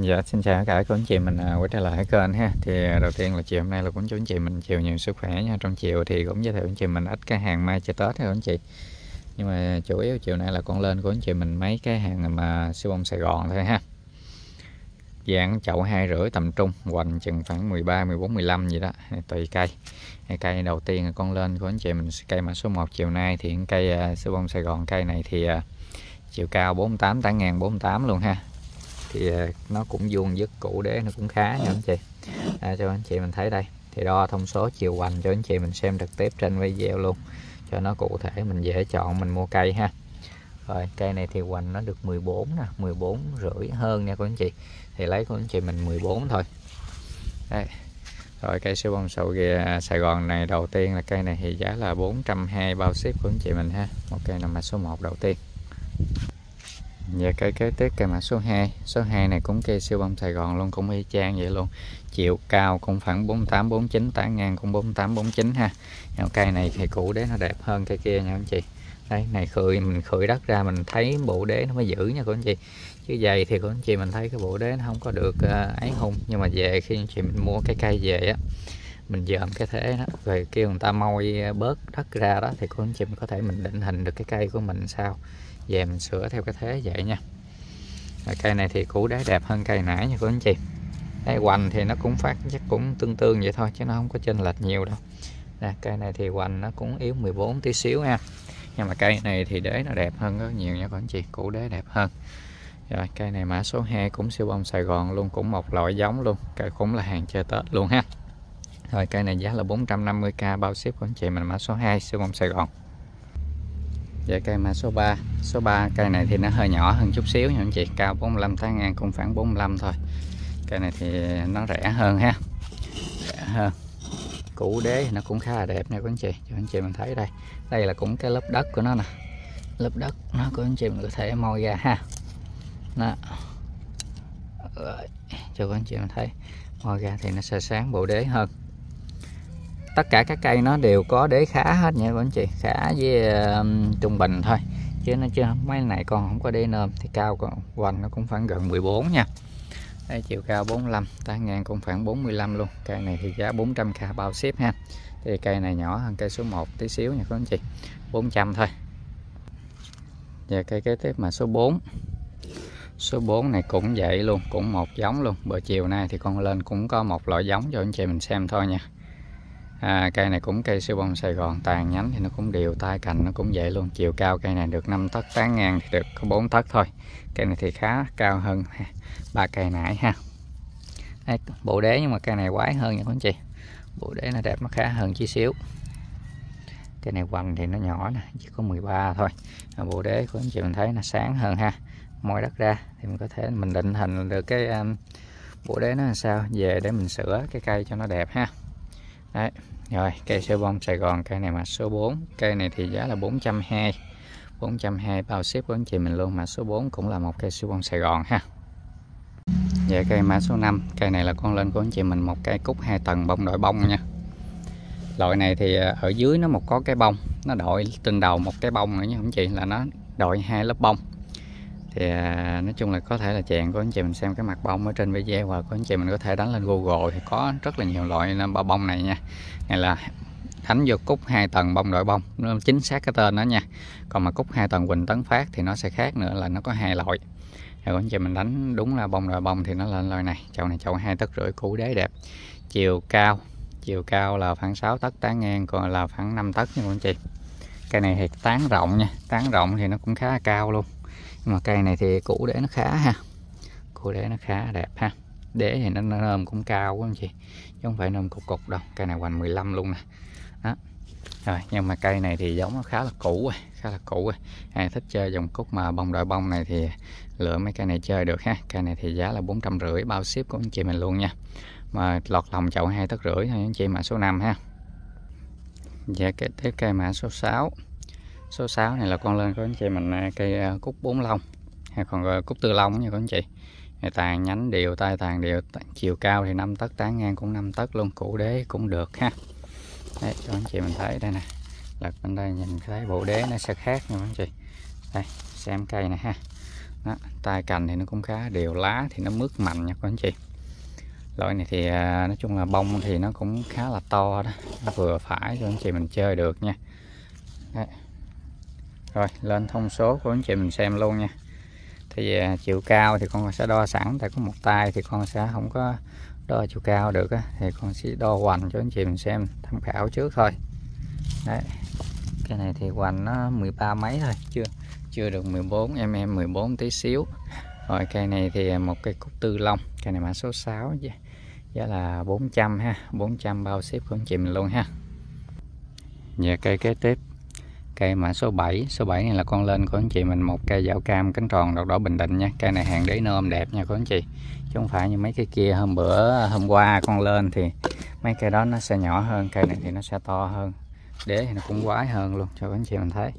Dạ xin chào tất cả các anh chị mình à, quay trở lại kênh ha. Thì à, đầu tiên là chiều hôm nay là cũng chúc anh chị mình chiều nhiều sức khỏe nha. Trong chiều thì cũng giới thiệu anh chị mình ít cái hàng mai cho Tết ha anh chị. Nhưng mà chủ yếu chiều nay là con lên của anh chị mình mấy cái hàng mà siêu bông Sài Gòn thôi ha. Dạng chậu hai rưỡi tầm trung, hoành chừng khoảng 13 14 15 gì đó tùy cây. Cây đầu tiên là con lên của anh chị mình, cây mã số 1 chiều nay thì cây à, siêu bông Sài Gòn, cây này thì chiều cao 48 8 ngàn 48 luôn ha thì ờ, nó cũng vuông dứt cũ đế nó cũng khá nha anh chị. À, cho anh chị mình thấy đây. Thì đo thông số chiều hoành cho anh chị mình xem trực tiếp trên video luôn. Cho nó cụ thể mình dễ chọn mình mua cây ha. Rồi cây này thì hoành nó được 14 nè 14 rưỡi hơn nha của anh chị. Thì lấy của anh chị mình 14 thôi. Đây. Rồi cây siêu bông sầu kìa Sài Gòn này đầu tiên là cây này thì giá là 420 bao ship của anh chị mình ha. Một cây nằm mã số 1 đầu tiên và cây kế tiếp cây mã số 2 số 2 này cũng cây siêu bông Sài Gòn luôn cũng y chang vậy luôn. Chiều cao cũng khoảng 48 49 tán ngang cũng 48 49 ha. Dạ, Nhưng cây này thì cũ đế nó đẹp hơn cây kia nha anh chị. Đây này khơi mình khơi đất ra mình thấy bộ đế nó mới giữ nha cô anh chị. Chứ dày thì cô anh chị mình thấy cái bộ đế nó không có được uh, ấy hung. Nhưng mà về khi anh chị mình mua cái cây về á mình dòm cái thế đó rồi kêu người ta môi bớt đất ra đó thì cô anh chị mình có thể mình định hình được cái cây của mình sao về mình sửa theo cái thế vậy nha. Rồi cây này thì củ đá đẹp hơn cây nãy nha cô anh chị. Đây hoành thì nó cũng phát, chắc cũng tương tương vậy thôi, chứ nó không có chênh lệch nhiều đâu. Nè, cây này thì hoành nó cũng yếu 14 tí xíu nha nhưng mà cây này thì đế nó đẹp hơn rất nhiều nha cô anh chị, củ đế đẹp hơn. Rồi, cây này mã số 2 cũng siêu bông Sài Gòn luôn, cũng một loại giống luôn, cây cũng là hàng chơi Tết luôn ha. Rồi, cây này giá là 450k bao ship của anh chị, mình mã số 2 siêu bông Sài Gòn. Dạ cây mã số 3 Số 3 cây này thì nó hơi nhỏ hơn chút xíu nha anh chị. Cao 45 tháng ngàn cũng khoảng 45 thôi. Cây này thì nó rẻ hơn ha. Rẻ hơn. Củ đế nó cũng khá là đẹp nha các anh chị. Cho anh chị mình thấy đây. Đây là cũng cái lớp đất của nó nè. Lớp đất nó của anh chị mình có thể moi ra ha. Đó. Rồi. Cho các anh chị mình thấy. Moi ra thì nó sẽ sáng bộ đế hơn tất cả các cây nó đều có đế khá hết nha các anh chị. Khá với uh, trung bình thôi. Chứ nó chưa mấy này còn không có đế nơm thì cao còn hoành nó cũng khoảng gần 14 nha. Đây chiều cao 45 tán ngang cũng khoảng 45 luôn. Cây này thì giá 400k bao ship ha. Thì cây này nhỏ hơn cây số 1 tí xíu nha các anh chị. 400 thôi. Và cây kế tiếp mà số 4 số 4 này cũng vậy luôn cũng một giống luôn. Bữa chiều nay thì con lên cũng có một loại giống cho anh chị mình xem thôi nha à, cây này cũng cây siêu bông Sài Gòn tàn nhánh thì nó cũng đều tay cành nó cũng vậy luôn. Chiều cao cây này được 5 tấc 8 ngàn thì được có 4 tấc thôi. Cây này thì khá cao hơn ba cây nãy ha. Đấy, bộ đế nhưng mà cây này quái hơn nha các anh chị. Bộ đế nó đẹp nó khá hơn chút xíu. Cây này hoành thì nó nhỏ nè chỉ có 13 thôi. Bộ đế của anh chị mình thấy nó sáng hơn ha. Moi đất ra thì mình có thể mình định hình được cái um, bộ đế nó làm sao về để mình sửa cái cây cho nó đẹp ha. Đấy. Rồi, cây sơ bông Sài Gòn, cây này mã số 4 cây này thì giá là 420 420 bao ship của anh chị mình luôn. Mã số 4 cũng là một cây sơ bông Sài Gòn ha. Dạ cây mã số 5 cây này là con lên của anh chị mình, một cây cúc hai tầng bông đội bông nha. Loại này thì à, ở dưới nó một có cái bông. Nó đội trên đầu một cái bông nữa nha anh chị, là nó đội hai lớp bông thì à, nói chung là có thể là chèn của anh chị mình xem cái mặt bông ở trên video hoặc của anh chị mình có thể đánh lên Google thì có rất là nhiều loại bao bông này nha. Này là đánh vô cúc hai tầng bông đội bông nó chính xác cái tên đó nha. Còn mà cúc hai tầng Quỳnh Tấn Phát thì nó sẽ khác nữa là nó có hai loại. Thì anh chị mình đánh đúng là bông đội bông thì nó lên loại này. Chậu này chậu hai tấc rưỡi cũ đế đẹp. Chiều cao chiều cao là khoảng 6 tấc tán ngang còn là khoảng 5 tấc nha anh chị. Cây này thì tán rộng nha tán rộng thì nó cũng khá cao luôn nhưng mà cây này thì củ để nó khá ha. Củ để nó khá đẹp ha. Để thì nó nơm cũng cao quá anh chị. Chứ không phải nơm cục cục đâu. Cây này hoành 15 luôn nè. Đó. Rồi, nhưng mà cây này thì giống nó khá là cũ rồi, khá là cũ rồi. Ai thích chơi dòng cúc mà bông đội bông này thì lựa mấy cây này chơi được ha. Cây này thì giá là bốn trăm rưỡi, bao ship của anh chị mình luôn nha. Mà lọt lòng chậu hai tấc rưỡi thôi anh chị, mã số 5 ha. Dạ cái tiếp cây mã số 6 số 6 này là con lên của anh chị mình à, cây à, cúc bốn lông hay còn gọi cúc tư lông nha các anh chị. Tàn nhánh đều tay tàn đều chiều cao thì 5 tấc tán ngang cũng 5 tấc luôn củ đế cũng được ha. Đấy cho anh chị mình thấy đây nè. Lật bên đây nhìn thấy bộ đế nó sẽ khác nha anh chị. Đây xem cây này ha. Đó, tay cành thì nó cũng khá đều lá thì nó mướt mạnh nha các anh chị. Loại này thì à, nói chung là bông thì nó cũng khá là to đó. Nó vừa phải cho anh chị mình chơi được nha. Đấy rồi, lên thông số của anh chị mình xem luôn nha. Thì à, chiều cao thì con sẽ đo sẵn, tại có một tay thì con sẽ không có đo chiều cao được á, thì con sẽ đo hoành cho anh chị mình xem, tham khảo trước thôi. Đấy, cái này thì hoành nó 13 mấy thôi, chưa chưa được 14 mm 14 tí xíu. Rồi cây này thì một cây cúc tư long cây này mã số 6 giá là 400 ha 400 bao ship của anh chị mình luôn ha. Và cây kế tiếp cây mã số 7 số 7 này là con lên của anh chị mình, một cây dạo cam cánh tròn độc đỏ bình định nha. Cây này hàng đế nôm đẹp nha của anh chị. Chứ không phải như mấy cái kia, hôm bữa, hôm qua con lên thì mấy cây đó nó sẽ nhỏ hơn, cây này thì nó sẽ to hơn. Đế thì nó cũng quái hơn luôn, cho anh chị mình thấy.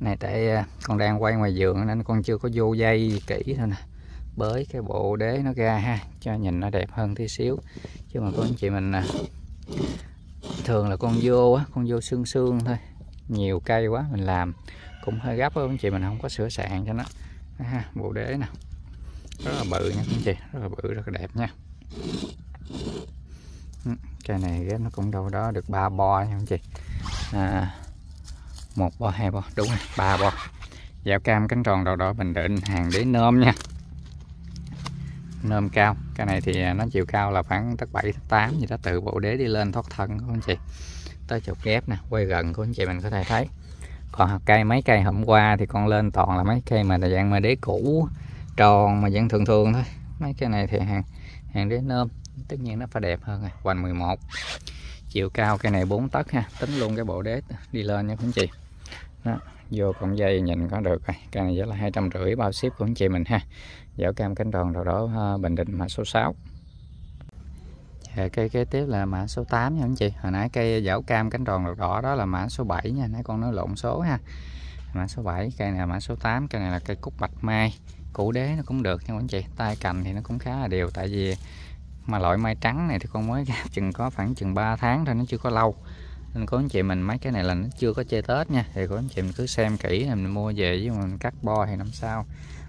Này, tại à, con đang quay ngoài giường nên con chưa có vô dây kỹ thôi nè. Bới cái bộ đế nó ra ha, cho nhìn nó đẹp hơn tí xíu. Chứ mà có anh chị mình à, thường là con vô á, con vô xương xương thôi nhiều cây quá mình làm cũng hơi gấp á anh chị mình không có sửa sạn cho nó. Ha bộ đế nè. Rất là bự nha anh chị rất là bự rất là đẹp nha. Ừ, cây này ghép nó cũng đâu đó được ba bo nha anh chị. À, một bo hai bo đúng rồi ba bo. Dạo cam cánh tròn đầu đỏ bình định hàng đế nôm nha. Nôm cao. Cái này thì à, nó chiều cao là khoảng tất 7 8 gì đó từ bộ đế đi lên thoát thân không anh chị? Tới chục ghép nè, quay gần của anh chị mình có thể thấy. Còn cây, mấy cây hôm qua thì con lên toàn là mấy cây mà dạng mà đế cũ, tròn mà dạng thường thường thôi. Mấy cái này thì hàng hàng đế nôm, tất nhiên nó phải đẹp hơn rồi, hoành 11 chiều cao cây này 4 tấc ha, tính luôn cái bộ đế đi lên nha anh chị. Đó, vô cọng dây nhìn có được rồi, cây này giá là hai trăm rưỡi bao ship của anh chị mình ha. Dạo cam cánh tròn đầu đó bình định mã số 6 Cây kế tiếp là mã số 8 nha anh chị. Hồi nãy cây dảo cam cánh tròn đầu đỏ đó là mã số 7 nha. Nãy con nói lộn số ha. Mã số 7 cây này là mã số 8 cây này là cây cúc bạch mai. Củ đế nó cũng được nha anh chị. Tay cành thì nó cũng khá là đều, tại vì mà loại mai trắng này thì con mới chừng có khoảng chừng 3 tháng thôi, nó chưa có lâu. Nên có anh chị mình mấy cái này là nó chưa có chơi tết nha. Thì có anh chị mình cứ xem kỹ mình mua về với mình cắt bo thì năm sau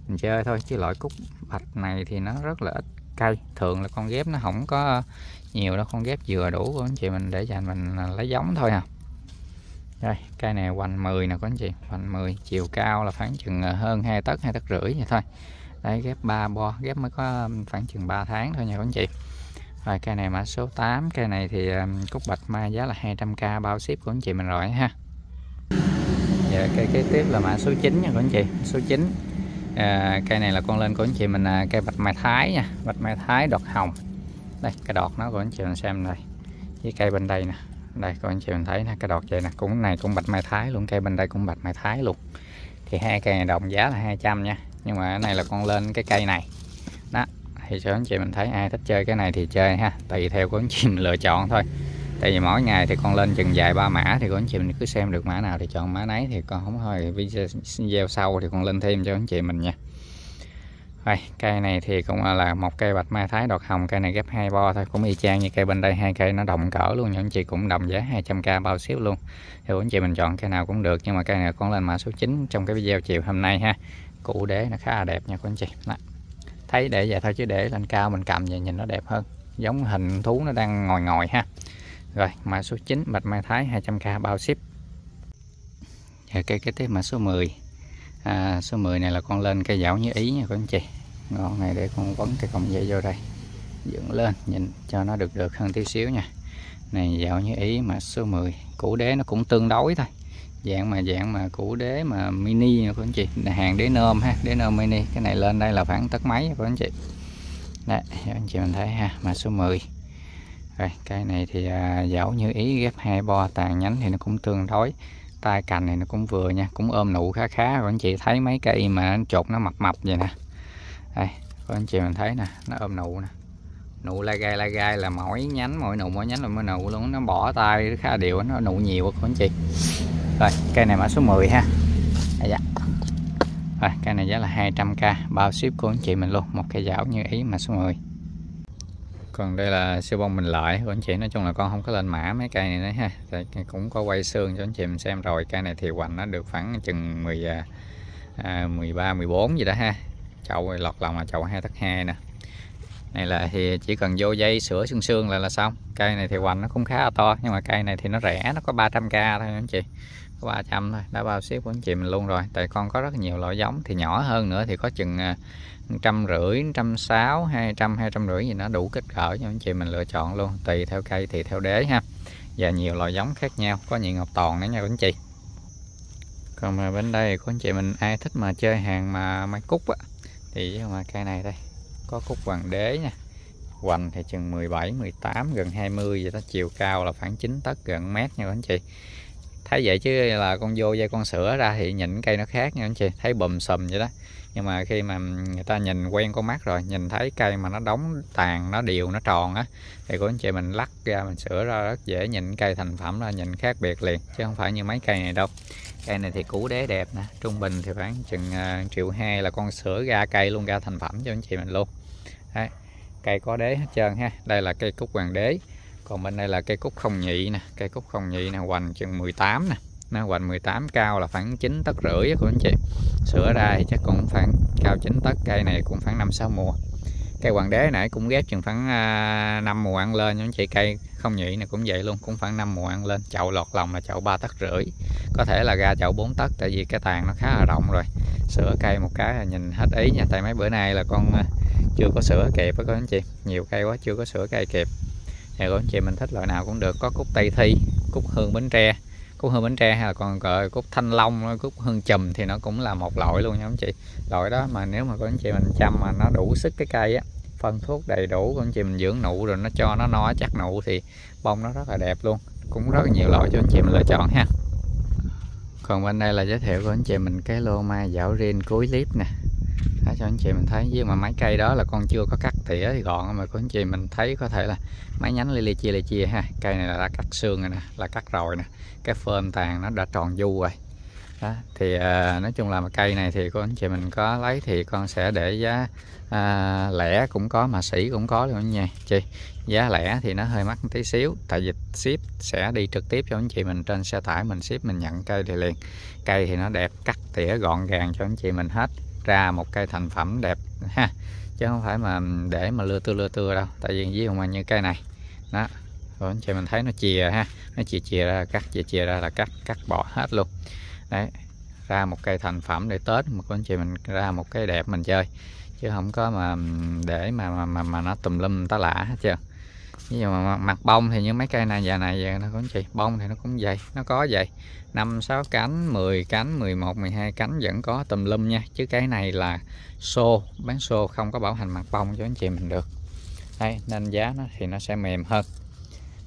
mình chơi thôi, chứ loại cúc bạch này thì nó rất là ít cây, thường là con ghép nó không có nhiều đâu, con ghép vừa đủ của anh chị, mình để dành mình à, lấy giống thôi à. Đây, cây này hoành 10 nè có anh chị, hoành 10 chiều cao là khoảng chừng à, hơn hai tấc hai tấc rưỡi vậy thôi. Đấy ghép 3 bo, ghép mới có khoảng chừng 3 tháng thôi nha các anh chị. Rồi cây này mã số 8 cây này thì à, cúc bạch mai giá là 200k bao ship của anh chị mình rồi ha. Dạ cây kế tiếp là mã số 9 nha các anh chị, số 9 à, cây này là con lên của anh chị mình à, cây bạch mai thái nha. Bạch mai thái đọt hồng. Đây cái đọt nó của anh chị mình xem này với cây bên đây nè. Đây của anh chị mình thấy nè cái đọt vậy nè. Cũng này cũng bạch mai thái luôn cây bên đây cũng bạch mai thái luôn. Thì hai cây này đồng giá là 200 nha. Nhưng mà cái này là con lên cái cây này. Đó thì cho anh chị mình thấy ai thích chơi cái này thì chơi ha. Tùy theo của anh chị mình lựa chọn thôi tại vì mỗi ngày thì con lên chừng dài ba mã thì con anh chị mình cứ xem được mã nào thì chọn mã nấy thì con không thôi video sau thì con lên thêm cho anh chị mình nha. Đây, cây này thì cũng là một cây bạch mai thái đọt hồng, cây này ghép hai bo thôi, cũng y chang như cây bên đây, hai cây nó đồng cỡ luôn nha anh chị cũng đồng giá 200k bao ship luôn. Thì anh chị mình chọn cây nào cũng được, nhưng mà cây này con lên mã số 9 trong cái video chiều hôm nay ha. Cụ đế nó khá là đẹp nha các anh chị. Đó. thấy để vậy thôi, chứ để lên cao mình cầm vậy nhìn nó đẹp hơn. Giống hình thú nó đang ngồi ngồi ha rồi mã số 9 bạch mai thái 200k bao ship. Và cây kế tiếp mã số 10 à, số 10 này là con lên cây dạo như ý nha các anh chị. Ngon này để con quấn cái cọng dây vô đây. Dựng lên nhìn cho nó được được hơn tí xíu nha. Này dạo như ý mà số 10 củ đế nó cũng tương đối thôi. Dạng mà dạng mà củ đế mà mini nha các anh chị. Hàng đế nôm ha đế nôm mini. Cái này lên đây là khoảng tất mấy các anh chị. Đây anh chị mình thấy ha mà số 10 rồi cây này thì à, dẫu như ý ghép hai bo tàn nhánh thì nó cũng tương đối. Tay cành này nó cũng vừa nha cũng ôm nụ khá khá. Rồi anh chị thấy mấy cây mà nó chột nó mập mập vậy nè. Đây có anh chị mình thấy nè nó ôm nụ nè. Nụ lai gai lai gai là mỗi nhánh mỗi nụ mỗi nhánh là mỗi nụ luôn. Nó bỏ tay khá đều nó nụ nhiều quá anh chị. Rồi cây này mã số 10 ha. À, dạ. rồi cây này giá là 200k bao ship của anh chị mình luôn. Một cây dảo như ý mà số 10 còn đây là siêu bông mình lợi. Của anh chị nói chung là con không có lên mã mấy cây này đấy ha. Tại cũng có quay xương cho anh chị mình xem. Rồi cây này thì hoành nó được khoảng chừng 10 à, à 13 14 gì đó ha. Chậu lọt lòng là chậu hai tấc hai nè. Này là thì chỉ cần vô dây sửa xương xương là là xong. Cây này thì hoành nó cũng khá là to nhưng mà cây này thì nó rẻ nó có 300k thôi anh chị có 300 thôi, đã bao ship của anh chị mình luôn rồi. Tại con có rất nhiều loại giống, thì nhỏ hơn nữa thì có chừng à, trăm rưỡi trăm sáu, hai trăm hai trăm rưỡi gì nó đủ kích cỡ cho anh chị mình lựa chọn luôn, tùy theo cây thì theo đế ha. Và nhiều loại giống khác nhau, có nhiều ngọc toàn nữa nha anh chị còn mà bên đây có anh chị mình ai thích mà chơi hàng mà mai cúc á, thì mà cây này đây, có cúc hoàng đế nha. Hoành thì chừng 17 18 gần 20 vậy đó, chiều cao là khoảng 9 tấc, gần mét nha anh chị thấy vậy chứ là con vô dây con sữa ra thì nhìn cây nó khác nha anh chị. Thấy bùm sùm vậy đó. Nhưng mà khi mà người ta nhìn quen con mắt rồi nhìn thấy cây mà nó đóng tàn nó đều nó tròn á thì của anh chị mình lắc ra mình sửa ra rất dễ nhìn cây thành phẩm là nhìn khác biệt liền chứ không phải như mấy cây này đâu. Cây này thì củ đế đẹp nè trung bình thì khoảng chừng uh, triệu hai là con sữa ra cây luôn ra thành phẩm cho anh chị mình luôn. Đấy. cây có đế hết trơn ha. Đây là cây cúc hoàng đế còn bên đây là cây cúc không nhị nè, cây cúc không nhị nè, hoành chừng 18 nè. Nó hoành 18 cao là khoảng 9 tấc rưỡi của anh chị. Sửa ra thì chắc cũng khoảng cao 9 tấc, cây này cũng khoảng 5 6 mùa. Cây hoàng đế nãy cũng ghép chừng khoảng à, 5 mùa ăn lên anh chị cây không nhị này cũng vậy luôn, cũng khoảng 5 mùa ăn lên. Chậu lọt lòng là chậu 3 tấc rưỡi. Có thể là ra chậu 4 tấc, tại vì cái tàn nó khá là rộng rồi. Sửa cây một cái là nhìn hết ý nha, tại mấy bữa nay là con à, chưa có sửa kịp đó các anh chị. Nhiều cây quá, chưa có sửa cây kịp thì các anh chị mình thích loại nào cũng được. Có cúc tây thi, cúc hương bến tre. Cúc hương bến tre hay là còn gọi cúc thanh long, cúc hương chùm thì nó cũng là một loại luôn nha anh chị. Loại đó mà nếu mà có anh chị mình chăm mà nó đủ sức cái cây á, phân thuốc đầy đủ của anh chị mình dưỡng nụ rồi nó cho nó no chắc nụ thì bông nó rất là đẹp luôn. Cũng rất là nhiều loại cho anh chị mình lựa chọn ha. Còn bên đây là giới thiệu của anh chị mình cái lô mai dạo riêng cuối clip nè cho anh chị mình thấy. Nhưng mà mấy cây đó là con chưa có cắt tỉa thì gọn mà của anh chị mình thấy có thể là mấy nhánh li li chia li chia ha. Cây này là đã cắt xương rồi nè là cắt rồi nè. Cái phơm tàn nó đã tròn du rồi. Đó. thì à, nói chung là cây này thì của anh chị mình có lấy thì con sẽ để giá à, lẻ cũng có mà sỉ cũng có luôn nha chị. Giá lẻ thì nó hơi mắc tí xíu tại vì ship sẽ đi trực tiếp cho anh chị mình trên xe tải mình ship mình nhận cây thì liền. Cây thì nó đẹp cắt tỉa gọn gàng cho anh chị mình hết ra một cây thành phẩm đẹp ha. Chứ không phải mà để mà lưa tưa lưa tưa đâu. Tại vì với dụ mà như cây này đó. Rồi anh chị mình thấy nó chìa ha. Nó chìa chìa ra cắt chìa chìa ra là cắt cắt bỏ hết luôn. Đấy ra một cây thành phẩm để tết mà anh chị mình ra một cái đẹp mình chơi. Chứ không có mà để mà mà mà, mà nó tùm lum tá lạ hết chưa? Ví dụ mà mặt bông thì như mấy cây này già này giờ nó cũng chị bông thì nó cũng vậy nó có vậy. 5 6 cánh 10 cánh 11 12 cánh vẫn có tùm lum nha. Chứ cái này là xô bán xô không có bảo hành mặt bông cho anh chị mình được. Đây nên giá nó thì nó sẽ mềm hơn.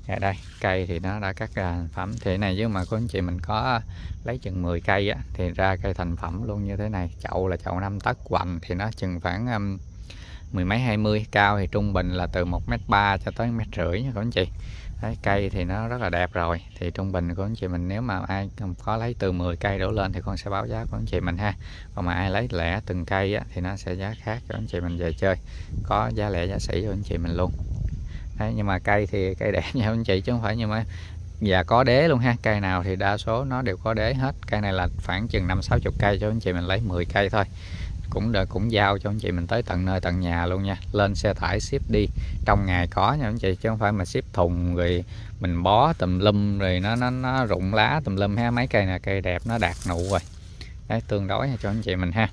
Ở đây cây thì nó đã cắt ra thành phẩm. Thế này chứ mà của anh chị mình có lấy chừng 10 cây á, thì ra cây thành phẩm luôn như thế này. Chậu là chậu 5 tấc hoành thì nó chừng khoảng um, mười mấy hai mươi cao thì trung bình là từ một mét ba cho tới mét rưỡi nha các anh chị. Đấy, cây thì nó rất là đẹp rồi thì trung bình của anh chị mình nếu mà ai có lấy từ 10 cây đổ lên thì con sẽ báo giá của anh chị mình ha. Còn mà ai lấy lẻ từng cây á, thì nó sẽ giá khác cho anh chị mình về chơi có giá lẻ giá sỉ cho anh chị mình luôn. Đấy, nhưng mà cây thì cây đẹp nha anh chị chứ không phải nhưng mà và dạ có đế luôn ha. Cây nào thì đa số nó đều có đế hết cây này là khoảng chừng năm sáu chục cây cho anh chị mình lấy 10 cây thôi cũng đợi cũng giao cho anh chị mình tới tận nơi, tận nhà luôn nha. Lên xe tải ship đi. Trong ngày có nha anh chị, chứ không phải mà ship thùng rồi mình bó tùm lum rồi nó nó nó rụng lá tùm lum ha. Mấy cây này, cây đẹp, nó đạt nụ rồi. Đấy, tương đối cho anh chị mình ha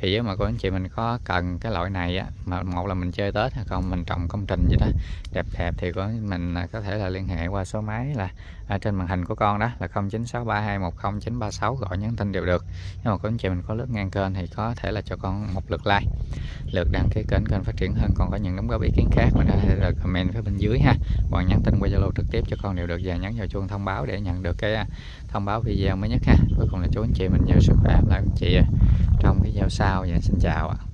thì nếu mà cô anh chị mình có cần cái loại này á, mà một là mình chơi tết hay không, mình trồng công trình vậy đó, đẹp đẹp thì có mình à, có thể là liên hệ qua số máy là ở trên màn hình của con đó là 0963210936 gọi nhắn tin đều được. Nhưng mà cô anh chị mình có lướt ngang kênh thì có thể là cho con một lượt like, lượt đăng ký kênh kênh phát triển hơn. Còn có những đóng góp ý kiến khác mình có thể là comment phía bên dưới ha. Hoặc nhắn tin qua zalo trực tiếp cho con đều được. Và nhấn vào chuông thông báo để nhận được cái à, thông báo video mới nhất ha. Cuối cùng là chú anh chị mình nhiều sức khỏe. Lại anh chị à, trong cái video sau nha xin chào ạ.